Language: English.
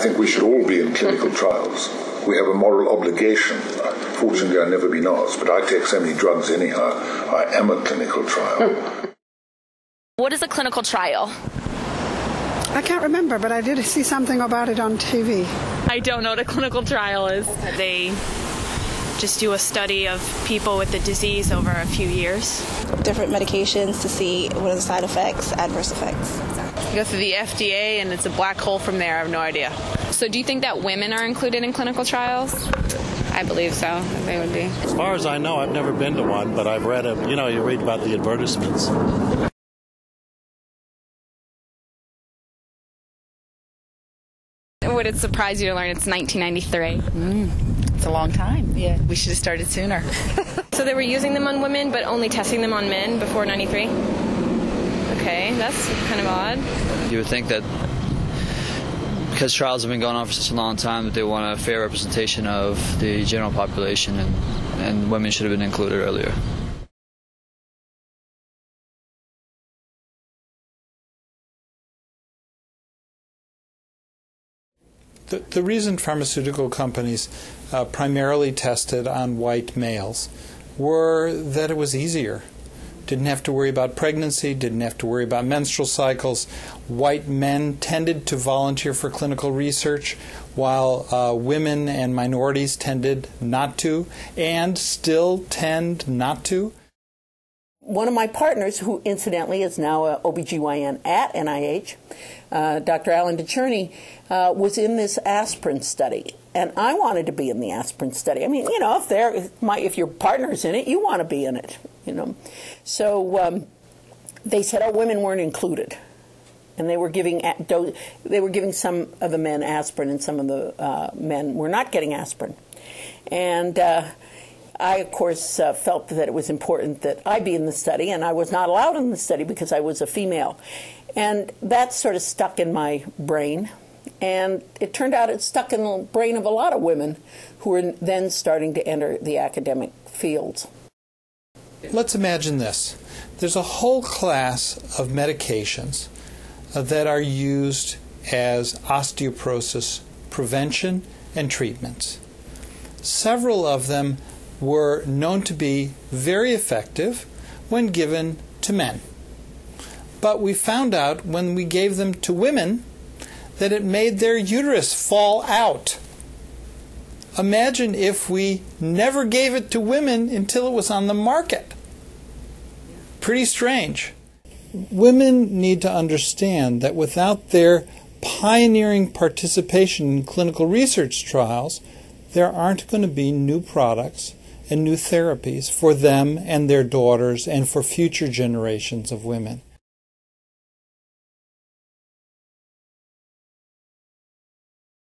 I think we should all be in clinical trials. We have a moral obligation. Fortunately, I've never been asked, but I take so many drugs anyhow. I am a clinical trial. What is a clinical trial? I can't remember, but I did see something about it on TV. I don't know what a clinical trial is. They just do a study of people with the disease over a few years. Different medications to see what are the side effects, adverse effects. You go through the FDA and it's a black hole from there. I have no idea. So, do you think that women are included in clinical trials? I believe so. They would be. As far as I know, I've never been to one, but I've read it. You know, you read about the advertisements. Would it surprise you to learn it's 1993? Mm, it's a long time. Yeah, we should have started sooner. so they were using them on women, but only testing them on men before 93? Okay, that's kind of odd. You would think that because trials have been going on for such a long time that they want a fair representation of the general population and, and women should have been included earlier. The, the reason pharmaceutical companies uh, primarily tested on white males were that it was easier. Didn't have to worry about pregnancy, didn't have to worry about menstrual cycles. White men tended to volunteer for clinical research, while uh, women and minorities tended not to, and still tend not to. One of my partners, who incidentally is now a OBGYN at NIH, uh, Dr. Alan DeCherney, uh, was in this aspirin study. And I wanted to be in the aspirin study. I mean, you know, if they're, if, my, if your partner's in it, you want to be in it, you know. So um, they said, oh, women weren't included. And they were giving they were giving some of the men aspirin, and some of the uh, men were not getting aspirin. And uh, I, of course, uh, felt that it was important that I be in the study, and I was not allowed in the study because I was a female. And that sort of stuck in my brain. And it turned out it stuck in the brain of a lot of women who were then starting to enter the academic fields. Let's imagine this there's a whole class of medications uh, that are used as osteoporosis prevention and treatments. Several of them were known to be very effective when given to men. But we found out when we gave them to women that it made their uterus fall out. Imagine if we never gave it to women until it was on the market. Pretty strange. Women need to understand that without their pioneering participation in clinical research trials, there aren't going to be new products and new therapies for them and their daughters and for future generations of women.